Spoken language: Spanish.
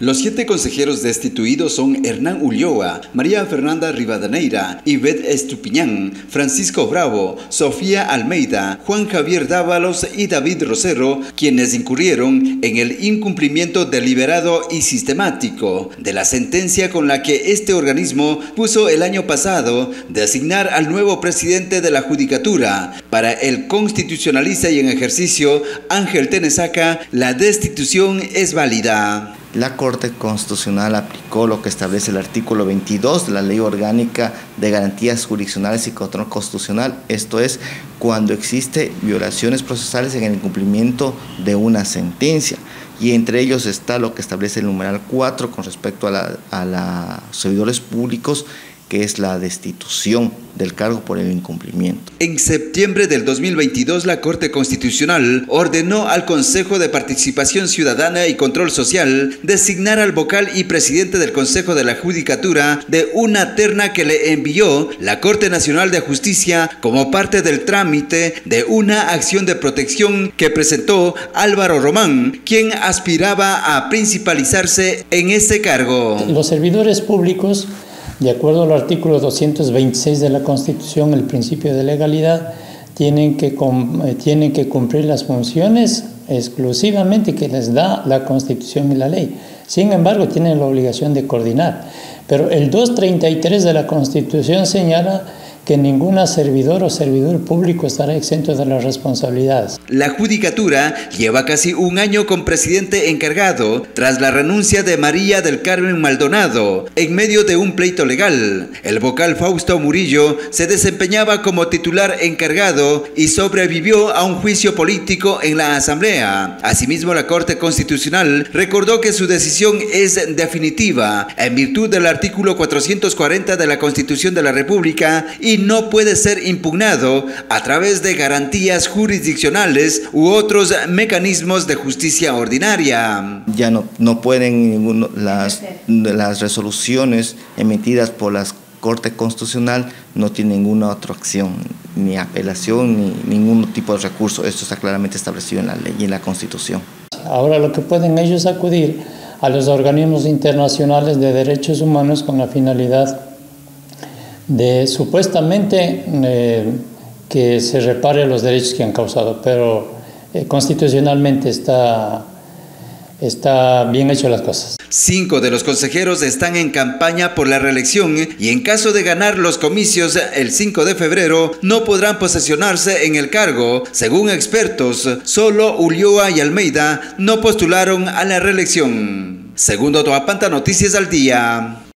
Los siete consejeros destituidos son Hernán Ulloa, María Fernanda Rivadeneira, Ivette Estupiñán, Francisco Bravo, Sofía Almeida, Juan Javier Dávalos y David Rosero, quienes incurrieron en el incumplimiento deliberado y sistemático de la sentencia con la que este organismo puso el año pasado de asignar al nuevo presidente de la Judicatura para el constitucionalista y en ejercicio Ángel Tenesaca, la destitución es válida la Corte Constitucional aplicó lo que establece el artículo 22 de la Ley Orgánica de Garantías Jurisdiccionales y Control Constitucional, esto es, cuando existe violaciones procesales en el cumplimiento de una sentencia. Y entre ellos está lo que establece el numeral 4 con respecto a, la, a los servidores públicos que es la destitución del cargo por el incumplimiento. En septiembre del 2022, la Corte Constitucional ordenó al Consejo de Participación Ciudadana y Control Social designar al vocal y presidente del Consejo de la Judicatura de una terna que le envió la Corte Nacional de Justicia como parte del trámite de una acción de protección que presentó Álvaro Román, quien aspiraba a principalizarse en ese cargo. Los servidores públicos de acuerdo al artículo 226 de la Constitución, el principio de legalidad, tienen que, eh, tienen que cumplir las funciones exclusivamente que les da la Constitución y la ley. Sin embargo, tienen la obligación de coordinar. Pero el 233 de la Constitución señala que ninguna servidor o servidor público estará exento de las responsabilidades. La Judicatura lleva casi un año con presidente encargado tras la renuncia de María del Carmen Maldonado en medio de un pleito legal. El vocal Fausto Murillo se desempeñaba como titular encargado y sobrevivió a un juicio político en la Asamblea. Asimismo, la Corte Constitucional recordó que su decisión es definitiva en virtud del artículo 440 de la Constitución de la República y y no puede ser impugnado a través de garantías jurisdiccionales u otros mecanismos de justicia ordinaria. Ya no, no pueden las, las resoluciones emitidas por la Corte Constitucional no tienen ninguna otra acción, ni apelación, ni ningún tipo de recurso. Esto está claramente establecido en la ley y en la Constitución. Ahora lo que pueden ellos acudir a los organismos internacionales de derechos humanos con la finalidad de supuestamente eh, que se repare los derechos que han causado, pero eh, constitucionalmente está, está bien hecho las cosas. Cinco de los consejeros están en campaña por la reelección y en caso de ganar los comicios el 5 de febrero no podrán posesionarse en el cargo. Según expertos, solo Ulloa y Almeida no postularon a la reelección. Segundo Toapanta Noticias al Día.